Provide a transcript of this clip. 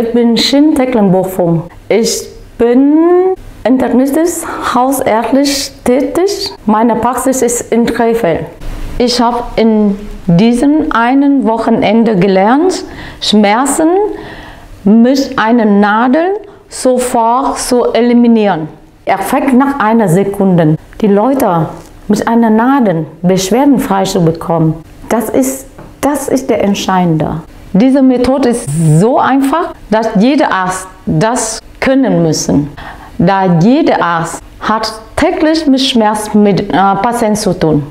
Ich bin Shin Tecklenburg-Vorm. Ich bin internistisch hausärztlich tätig. Meine Praxis ist in Krefeld. Ich habe in diesem einen Wochenende gelernt, Schmerzen mit einer Nadel sofort zu eliminieren. Effekt nach einer Sekunde. Die Leute mit einer Nadel beschwerdenfrei zu bekommen, das ist, das ist der Entscheidende. Diese Methode ist so einfach, dass jeder Arzt das können müssen. Da jeder Arzt hat täglich mit Schmerz mit äh, zu tun.